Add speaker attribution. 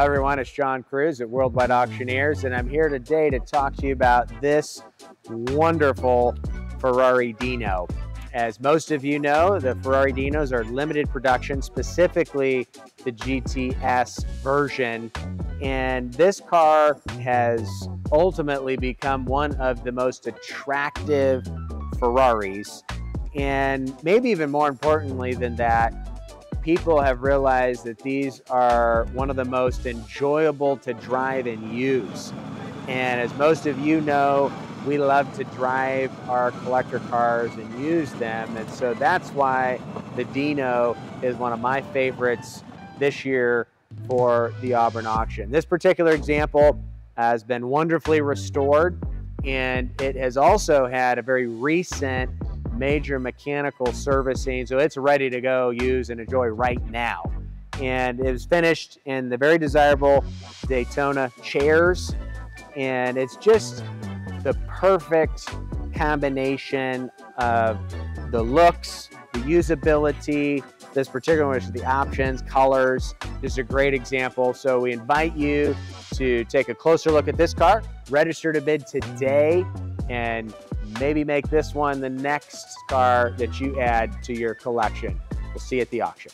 Speaker 1: Hi everyone, it's John Kruse at Worldwide Auctioneers and I'm here today to talk to you about this wonderful Ferrari Dino. As most of you know, the Ferrari Dinos are limited production, specifically the GTS version. And this car has ultimately become one of the most attractive Ferraris. And maybe even more importantly than that, people have realized that these are one of the most enjoyable to drive and use. And as most of you know, we love to drive our collector cars and use them. And so that's why the Dino is one of my favorites this year for the Auburn auction. This particular example has been wonderfully restored and it has also had a very recent major mechanical servicing, so it's ready to go use and enjoy right now. And it was finished in the very desirable Daytona chairs, and it's just the perfect combination of the looks, the usability, this particular one is the options, colors. This is a great example. So we invite you to take a closer look at this car, register to bid today, and maybe make this one the next car that you add to your collection. We'll see you at the auction.